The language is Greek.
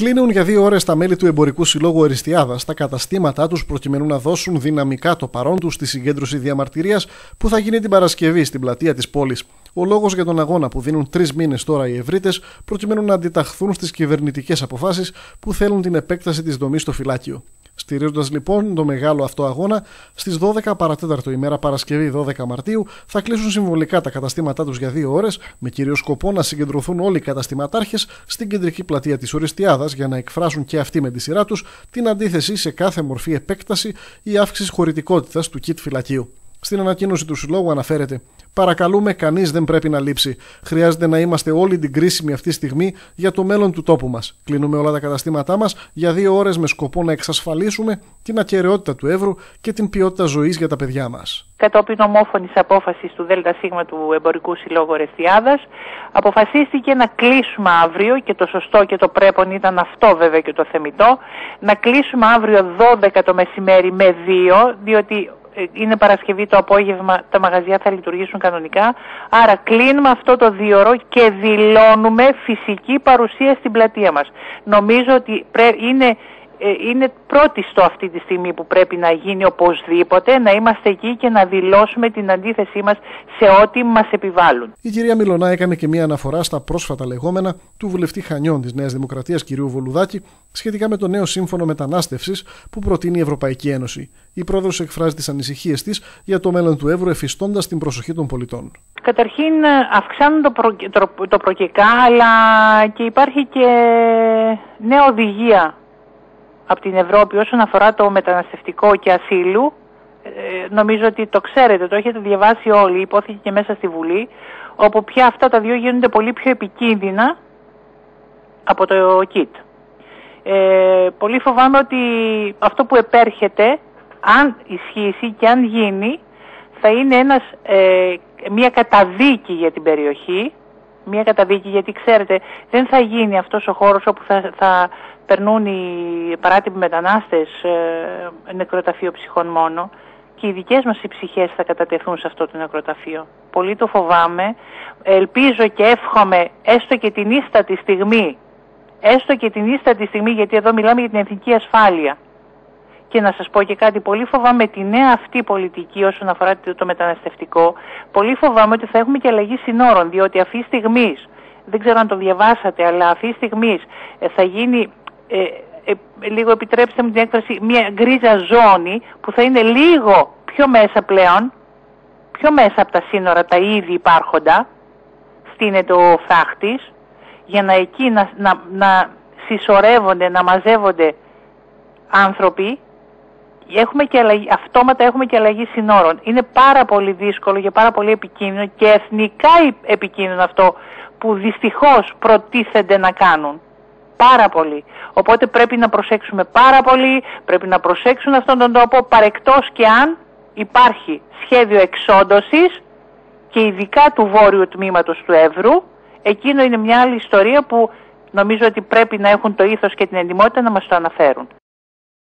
Κλείνουν για δύο ώρες τα μέλη του Εμπορικού Συλλόγου Εριστιάδας στα καταστήματά τους προκειμένου να δώσουν δυναμικά το παρόν τους στη συγκέντρωση διαμαρτυρίας που θα γίνει την Παρασκευή στην πλατεία της πόλης. Ο λόγος για τον αγώνα που δίνουν τρεις μήνες τώρα οι ευρύτες προκειμένου να αντιταχθούν στις κυβερνητικές αποφάσεις που θέλουν την επέκταση της δομής στο φυλάκιο. Στηρίζοντας λοιπόν το μεγάλο αυτό αγώνα, στις 12 παρατέταρτο ημέρα Παρασκευή 12 Μαρτίου θα κλείσουν συμβολικά τα καταστήματά τους για δύο ώρες, με κύριο σκοπό να συγκεντρωθούν όλοι οι καταστηματάρχες στην κεντρική πλατεία της Οριστιάδας για να εκφράσουν και αυτοί με τη σειρά τους την αντίθεση σε κάθε μορφή επέκταση ή αύξηση χωρητικότητας του κιτ φυλακίου. Στην ανακοίνωση του Συλλόγου αναφέρεται Παρακαλούμε, κανείς δεν πρέπει να λείψει. Χρειάζεται να είμαστε όλοι την κρίσιμη αυτή στιγμή για το μέλλον του τόπου μας. Κλείνουμε όλα τα καταστήματά μας για δύο ώρες με σκοπό να εξασφαλίσουμε την ακαιρεότητα του Εύρου και την ποιότητα ζωής για τα παιδιά μας. Κατόπιν ομόφωνης απόφασης του ΔΣ του Εμπορικού Συλλόγου Ρεστιάδας, αποφασίστηκε να κλείσουμε αύριο και το σωστό και το πρέπον ήταν αυτό βέβαια και το θεμητό, να κλείσουμε αύριο 12 το μεσημέρι με 2, διότι ε, είναι Παρασκευή το απόγευμα, τα μαγαζιά θα λειτουργήσουν κανονικά. Άρα κλείνουμε αυτό το δίωρο και δηλώνουμε φυσική παρουσία στην πλατεία μας. Νομίζω ότι είναι ε, είναι πρώτη στο αυτή τη στιγμή που πρέπει να γίνει οπωσδήποτε να είμαστε εκεί και να δηλώσουμε την αντίθεσή μας σε ό,τι μας επιβάλλουν. Η κυρία Μιλωνά έκανε και μία αναφορά στα πρόσφατα λεγόμενα του βουλευτή Χανιών της Νέας Δημοκρατίας κ. Βολουδάκη σχετικά με το νέο σύμφωνο μετανάστευσης που προτείνει η Ευρωπαϊκή Ένωση. Η πρόεδρος εκφράζει τις ανησυχίες της για το μέλλον του Εύρου εφιστώντας την προσοχή των πολιτών. Καταρχήν αυξάνουν το, προ, το, το προκεκά αλλά και υπάρχει και νέα οδηγία από την Ευρώπη όσον αφορά το μεταναστευτικό και ασύλου. Ε, νομίζω ότι το ξέρετε, το έχετε διαβάσει όλοι, υπόθηκε και μέσα στη Βουλή, όπου πια αυτά τα δύο γίνονται πολύ πιο επικίνδυνα από το ΚΙΤ. Ε, πολύ φοβάμαι ότι αυτό που επέρχεται, αν ισχύσει και αν γίνει, θα είναι ένας, ε, μια καταδίκη για την περιοχή, μια καταδίκη γιατί ξέρετε δεν θα γίνει αυτός ο χώρος όπου θα, θα περνούν οι παράτυποι μετανάστες ε, νεκροταφείο ψυχών μόνο και οι δικές μας οι ψυχές θα κατατεθούν σε αυτό το νεκροταφείο. Πολύ το φοβάμαι. Ελπίζω και εύχομαι έστω και την ίστατη στιγμή, έστω και την ίστατη στιγμή γιατί εδώ μιλάμε για την εθνική ασφάλεια. Και να σας πω και κάτι, πολύ φοβάμαι τη νέα αυτή πολιτική όσον αφορά το μεταναστευτικό, πολύ φοβάμαι ότι θα έχουμε και αλλαγή συνόρων, διότι αυτή τη στιγμή, δεν ξέρω αν το διαβάσατε, αλλά αυτή τη στιγμή ε, θα γίνει ε, ε, λίγο επιτρέψτε μου την έκφραση, μια γκρίζα ζώνη που θα είναι λίγο πιο μέσα πλέον, πιο μέσα από τα σύνορα τα ήδη υπάρχοντα, στείνεται ο φράχτης, για να εκεί να, να, να συσσωρεύονται, να μαζεύονται άνθρωποι, έχουμε και αλλαγή, αυτόματα έχουμε και αλλαγή συνόρων. Είναι πάρα πολύ δύσκολο και πάρα πολύ επικίνδυνο και εθνικά επικίνδυνο αυτό που δυστυχώς προτίθενται να κάνουν πάρα πολύ. Οπότε πρέπει να προσέξουμε πάρα πολύ, πρέπει να προσέξουν αυτόν τον τόπο παρεκτός και αν υπάρχει σχέδιο εξόντωσης και ειδικά του βόρειου τμήματος του Εύρου, εκείνο είναι μια άλλη ιστορία που νομίζω ότι πρέπει να έχουν το ήθος και την εντυμότητα να μας το αναφέρουν.